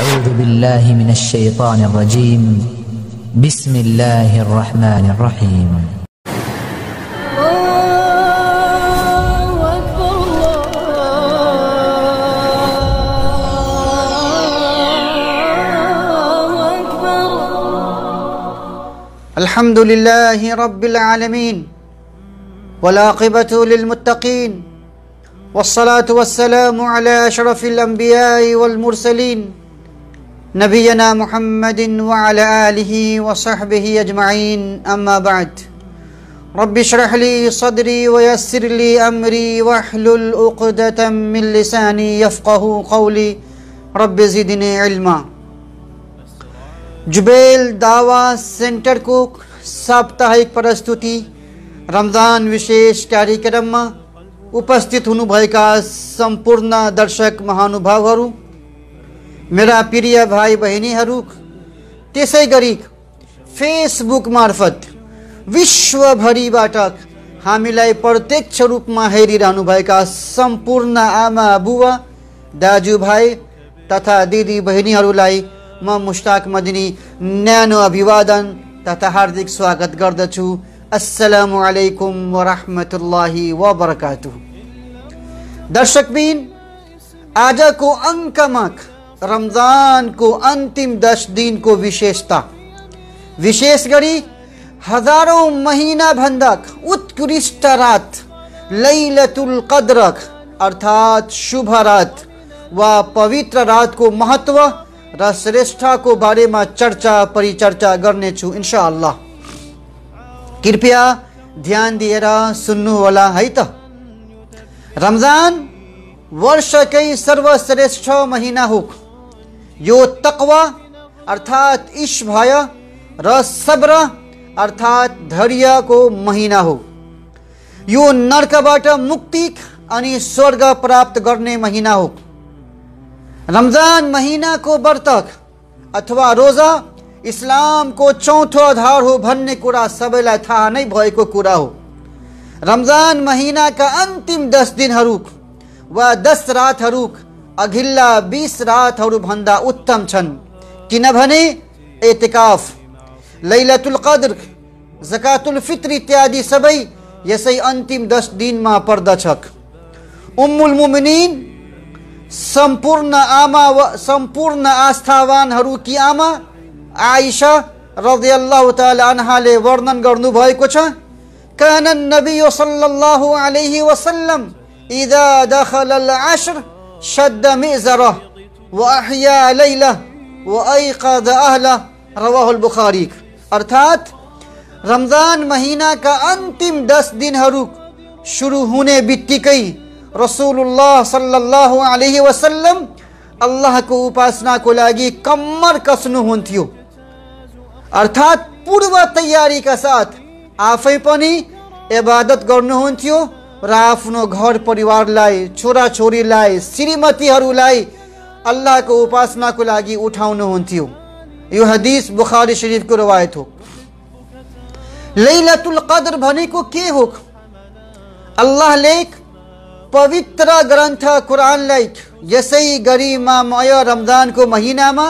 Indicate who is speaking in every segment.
Speaker 1: أعوذ بالله من الشيطان الرجيم. بسم الله الرحمن الرحيم.
Speaker 2: الله أكبر الله أكبر.
Speaker 3: الحمد لله رب العالمين والعاقبة للمتقين والصلاة والسلام على أشرف الأنبياء والمرسلين نبينا محمد وعلى آله وصحبه أجمعين أما بعد رب اشرح لي صدري ويسر لي أمري واحلل عقدة من لساني يفقه قولي رب زدني علما Jubail दावा सेन्टरको साप्ताहिक प्रस्तुति रमजान विशेष कार्यक्रममा उपस्थित हुनुभएका सम्पूर्ण दर्शक महानुभावहरू मेरा प्रिय भाइ बहिनीहरू त्यसै गरी फेसबुक मार्फत विश्वभरिबाट हामीलाई प्रत्यक्ष रूपमा हेरिरहनुभएका सम्पूर्ण आमा बुवा दाजुभाइ तथा दिदी बहिनीहरूलाई म मुस्ताक मदिनी न्यानो अभिवादन तथा हार्दिक स्वागत गर्दछु। अस्सलामु अलैकुम वरहमतुल्लाहि वबरकातु दर्शकबिन आजको अङ्कमा रमज़ान को अंतिम दस दिन को विशेषता। विशेष गरी हज़ारों महीना भंडक उत्कृष्ट रात, लैलतुल कदरक अर्थात शुभ रात व पवित्र रात को महत्व र श्रेष्ठा को बारे में चर्चा, परिचर्चा करने छु कृपया ध्यान दिए सुन्न होला है त। रमज़ान वर्षकै सर्वश्रेष्ठ महीना हो। यो तक्वा, अर्थात् इश भय, र सब्र, अर्थात् धैर्यको महिना हो। यो नर्कबाट मुक्ति अनि स्वर्ग प्राप्त गर्ने महिना हो। रमज़ान महिनाको व्रत अथवा रोजा इस्लामको चौथो आधार हो भन्ने कुरा सबैलाई थाहा नै भएको कुरा हो। रमज़ान महिनाका अन्तिम दस दिनहरू वा दस रातहरू अघिल्ला बिस रातहरूभन्दा उत्तम छन् किनभने एतिकाफ लैलतुल कद्र जकातुल फित्र इत्यादि सबै यसै अन्तिम दस दिनमा पर्दछ उम्मुल मुमिनिन सम्पूर्ण आमा व सम्पूर्ण आस्थावानहरूकी आमा आइसा रदियल्लाहु ताला अन्हाले वर्णन गर्नुभएको छ कान नबी सल्लल्लाहु अलैहि वसल्लम इदा दखल العشر شد مئزره وأحيا ليله وأيقظ أهله رواه البخاري अर्थात् रमजान महिनाका अन्तिम दस दिनहरू सुरु हुने बित्तिकै रसुल्लाह सल्लाह अलैहि वसल्लम अल्लाहको उपासनाको लागि कम्मर कस्नुहुन्थ्यो अर्थात् पूर्व तयारीका साथ आफै पनि इबादत गर्नुहुन्थ्यो र आफ्नो घर परिवारलाई छोराछोरीलाई श्रीमतीहरूलाई अल्लाहको उपासनाको लागि उठाउनुहुन्थ्यो। यो हदिस बुखारी शरीफको रवायत हो। लैलतुल कद्र भनेको के हो? अल्लाहले पवित्र ग्रन्थ कुरानलाई यसै गरिमामय रमजानको महिनामा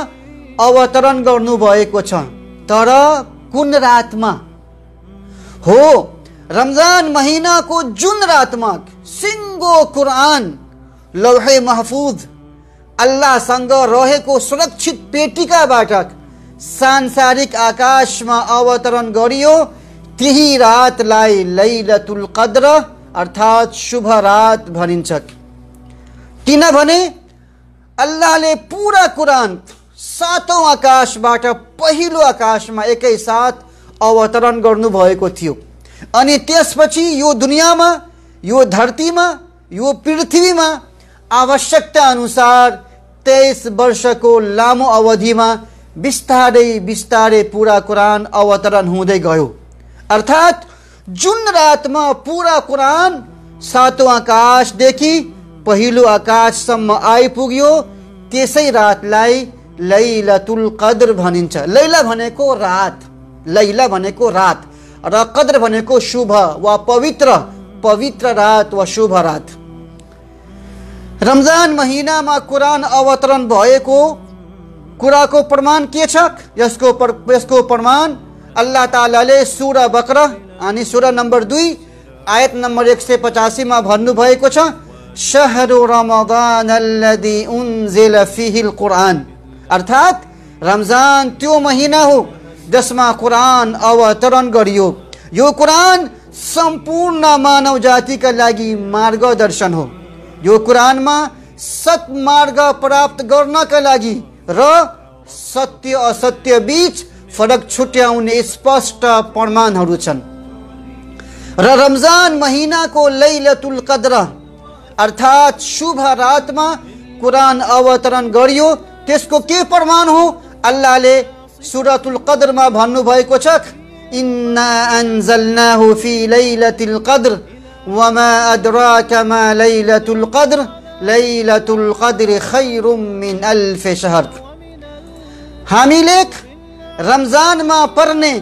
Speaker 3: अवतरण गर्नुभएको छ। तर कुन रातमा? हो रमजान महिनाको जुन रातमा सिङ्गो कुरान लौहे महफुज अल्लाहसँग रहेको सुरक्षित पेटिकाबाट सांसारिक आकाशमा अवतरण गरियो त्यही रातलाई लैलतुल कद्र अर्थात् शुभ रात भनिन्छ किनभने अल्लाहले पुरा कुरान सातौँ आकाशबाट पहिलो आकाशमा एकैसाथ अवतरण गर्नुभएको थियो। अनि त्यसपछि यो दुनियाँमा यो धरतीमा यो पृथ्वीमा आवश्यकता अनुसार तेइस वर्षको लामो अवधिमा बिस्तारै बिस्तारै पुरा कुरान अवतरण हुँदै गयो। अर्थात् जुन रातमा पुरा कुरान सातौँ आकाशदेखि पहिलो आकाशसम्म आइपुग्यो त्यसै रातलाई लैलतुल कद्र भनिन्छ। लैला भनेको रात लैला भनेको रात। र भनेको शुभ वा पवित्र पवित्र रात वा शुभ रात। रमज़ान महिनामा कुरान अवतरण भएको कुराको प्रमाण के छ यसको यसको प्रमाण अल्लाह तालाले सुरा बकरा अनि सुरा नम्बर दुई, आयत नम्बर एक सय पचासीमा भन्नुभएको छ सहरु रमदान उन्जिल फिहिल कुरान। अर्थात्, रमज़ान त्यो महिना हो जसमा कुरान अवतरण गरियो। यो कुरान सम्पूर्ण मानव जातिका लागि मार्गदर्शन हो। यो कुरान कुरानमा सत्मार्ग प्राप्त गर्नका लागि र सत्य असत्य बीच फरक छुट्याउने स्पष्ट प्रमाणहरू छन्। र रमज़ान महिनाको लैलतुल कद्र अर्थात् शुभ रातमा कुरान अवतरण गरियो। त्यसको के प्रमाण हो? अल्लाहले सुरतुल कद्रमा भन्नुभएको छ इन्ना अनजलनाहु फी लैलतिल कद्र वमा अद्राका मा लैलतुल कद्र लैलतुल कद्र खैरुम मिन अल्फ शहर हामीले रमजानमा पर्ने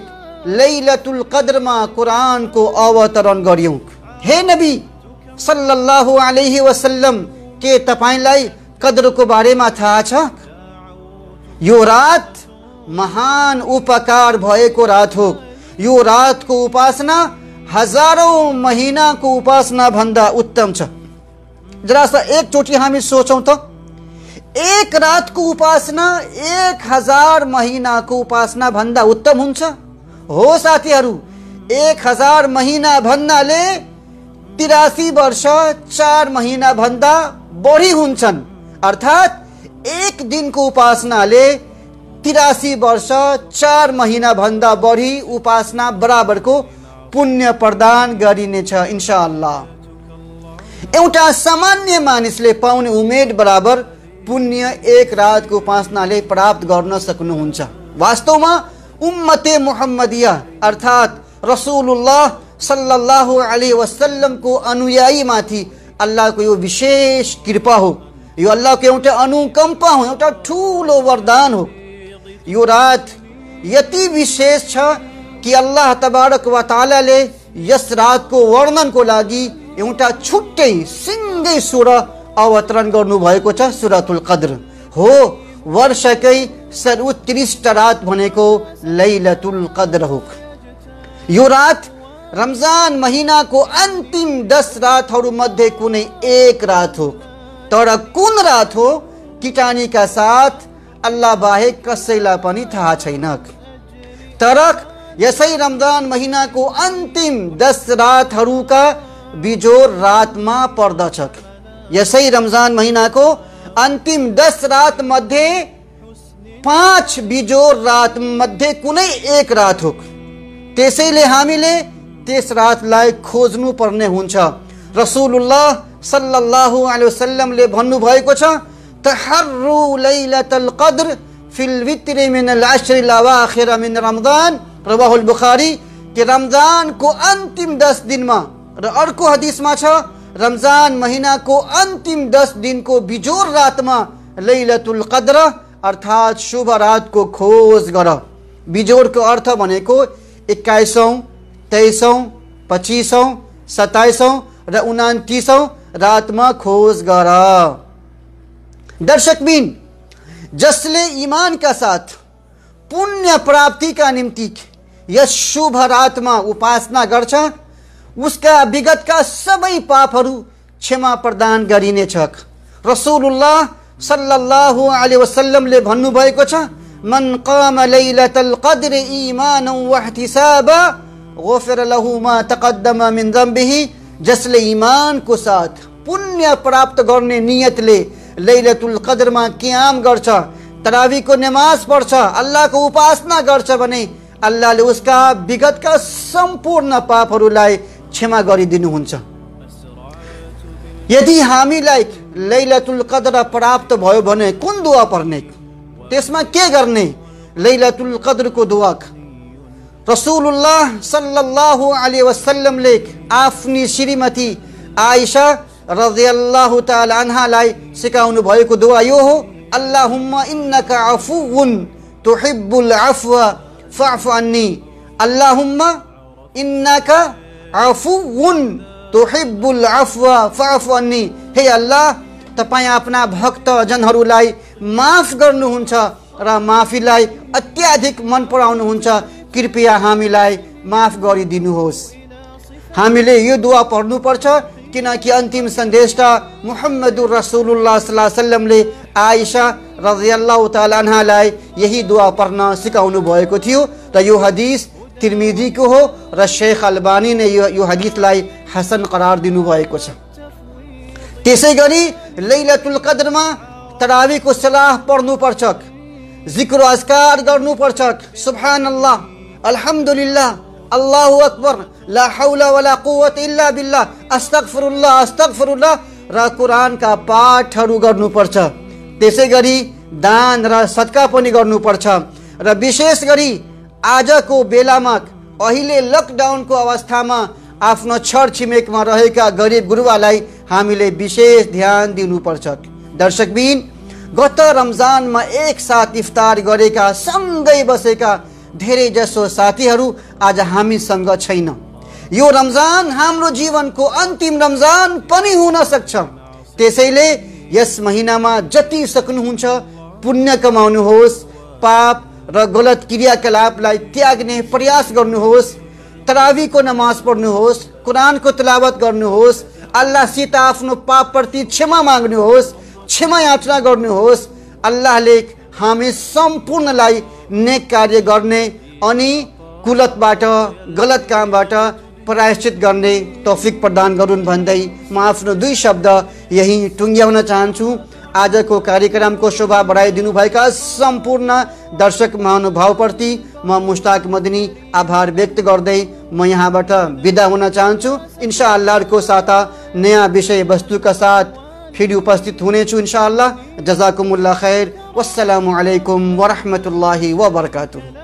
Speaker 3: लैलतुल कद्रमा कुरानको अवतरण गर्यौँ हे नबी सल्लल्लाहु अलैहि वसल्लम के तपाईँलाई कद्रको बारेमा थाहा छ यो रात महान उपकार भएको रात हो। यो रातको उपासना, हजारौँ महिनाको उपासना भन्दा उत्तम छ। जरा सा एकचोटि हामी सोचौँ त। एक रातको उपासना, एक हज़ार महिनाको उपासना भन्दा उत्तम हुन्छ। हो साथीहरू, एक हज़ार महिना भन्नाले तिरासी वर्ष, चार महिना भन्दा बढी हुन्छन्। अर्थात् एक दिनको उपासनाले तिरासी वर्ष, चार महिना भन्दा बढी उपासना बराबरको पुण्य प्रदान गरिनेछ इन्सा अल्लाह एउटा सामान्य मानिसले पाउने उमेद बराबर पुण्य एक रातको उपासनाले प्राप्त गर्न सक्नुहुन्छ। वास्तवमा उम्मते मुहम्मदिया, अर्थात् रसुल्लाह सल्लल्लाहु अलैहि वसल्लमको अनुयायीमाथि अल्लाहको यो विशेष कृपा हो। यो अल्लाहको एउटा अनुकम्पा हो, एउटा ठुलो वरदान हो। यो रात यति विशेष छ कि अल्लाह तबारक व तालाले यस रातको वर्णनको लागि एउटा छुट्टै सिङ्गै सुर अवतरण गर्नुभएको छ सुरतुल कद्र। हो, वर्षकै सर्वोत्कृष्ट रात भनेको लैलतुल कद्र हो। यो रात रमज़ान महिनाको अन्तिम दस रातहरू मध्ये कुनै एक रात हो। तर कुन रात हो? किटानीका साथ अल्लाह बाहेक कसैलाई पनि थाहा छैन तर यसै रमज़ान महिनाको अन्तिम दस रातहरूका बिजोर रातमा पर्दछ यसै रमज़ान महिनाको अन्तिम दस रात मध्ये पाँच बिजोर रात मध्ये कुनै एक रात हो त्यसैले हामीले रातलाई खोज्नु पर्ने हुन्छ। रसुलुल्लाह सल्लल्लाहु अलैहि वसल्लमले भन्नुभएको छ कद्र फिल वित्र मिन अल अश्र अल अवाखिर मिन रमजान रवाहुल बुखारी कि रमजानको अन्तिम दस दिनमा र अर्को हदिसमा छ रमजान महिनाको अन्तिम दस दिनको बिजोर रातमा लैलतुल कद्र अर्थात् शुभ रातको खोज गर बिजोरको अर्थ भनेको एक्काइसौँ तेइसौँ पच्चिसौँ सत्ताइसौँ र उनातिसौँ रातमा खोज गर दर्शक बीन जसले ईमान का साथ, पुण्य प्राप्ति का निम्ति यस शुभ आत्मा उपासना गर्छ, उसका विगत का सबै पापहरू क्षमा प्रदान गरिनेछ रसुल्लाह सल्लाह आल वसल्लमले भन्नुभएको छ, मन कम लैलतल कद्र इमान वहतिसाब, गोफर लहु मा तकद्दम मिन जम्बिही जसले इमानको साथ पुण्य प्राप्त गर्ने नियतले लैलतुल कद्रमा क्याम गर्छ तरावीको नमाज पढ्छ अल्लाहको उपासना गर्छ भने अल्लाहले उसका विगतका सम्पूर्ण पापहरूलाई क्षमा गरिदिनुहुन्छ। यदि हामीलाई लैलतुल कद्र प्राप्त भयो भने कुन दुवा पर्ने? त्यसमा के गर्ने? लैलतुल कद्रको दुवा रसुलुल्लाह सल्लल्लाहु अलैहि वसल्लमले आफ्नी श्रीमती आइसा रजियल्लाहु ताला अन्हालाई सिकाउनु भएको दुवा यो हो अल्लाहुम्मा इन्नका अफुउन तुहिब्बुल अफवा फअफु अन्नी अल्लाहुम्मा इन्नका अफुउन तुहिब्बुल अफवा फअफु अन्नी हे अल्लाह तपाईँ आफ्ना भक्त जनहरूलाई माफ गर्नुहुन्छ र माफीलाई अत्याधिक मन पराउनुहुन्छ कृपया हामीलाई माफ गरिदिनुहोस् हामीले यो दुवा पढ्नुपर्छ किनकि अन्तिम सन्देशटा मुहम्मदुर रसुल्लाह सल्लाह सल्लमले आइसा रजियल्लाह तालालाई यही दुवा पढ्न सिकाउनु भएको थियो र यो हदिस तिर्मिदीको हो र शेख अल्बानीले यो यो हदिसलाई हसन करार दिनुभएको छ त्यसै गरी लैलतुल कदरमा तरावीको सलाह पढ्नुपर्छ जिक्र अस्कार गर्नुपर्छ सुबहान अल्लाह अल्हम्दुलिल्लाह अल्लाहु अकबर ला हौला वला कुवत इल्ला बिल्लाह अस्तगफिरुल्लाह अस्तगफिरुल्लाह र कुरानका पाठहरू गर्नुपर्छ त्यसै गरी दान र सदका पनि गर्नुपर्छ र विशेष गरी आजको बेलामा अहिले लकडाउनको अवस्थामा आफ्नो छर छिमेकमा रहेका गरिब गुरुवालाई हामीले विशेष ध्यान दिनुपर्छ दर्शकबिन गत रमजानमा एकसाथ इफ्तार गरेका सँगै बसेका धेरै जसो साथीहरू आज हामीसँग छैन। यो रमजान हाम्रो जीवनको अन्तिम रमजान पनि हुन सक्छ। त्यसैले यस महिनामा जति सक्नुहुन्छ पुण्य कमाउनुहोस् पाप र गलत क्रियाकलापलाई त्याग्ने प्रयास गर्नुहोस् तरावीको नमाज पढ्नुहोस् कुरानको तलावत गर्नुहोस् अल्लाहसित आफ्नो पापप्रति क्षमा माग्नुहोस् क्षमा याचना गर्नुहोस् अल्लाहले हामी सम्पूर्णलाई नेक कार्य गर्ने अनि कुलतबाट गलत कामबाट प्रायश्चित गर्ने तौफिक प्रदान गरून् भन्दै म आफ्नो दुई शब्द यहीँ टुङ्ग्याउन चाहन्छु। आजको कार्यक्रमको शोभा बढाइदिनुभएका सम्पूर्ण दर्शक महानुभावप्रति म मुस्ताक मदनी आभार व्यक्त गर्दै म यहाँबाट बिदा हुन चाहन्छु। इन्सा अल्लाहको साता नयाँ विषय वस्तुका साथ फेरि उपस्थित हुनेछु इन्सा अल्लाह जजाकुमुल्ला खैर वस्सलामु अलैकुम वरहमतुल्लाहि वबरकातुहू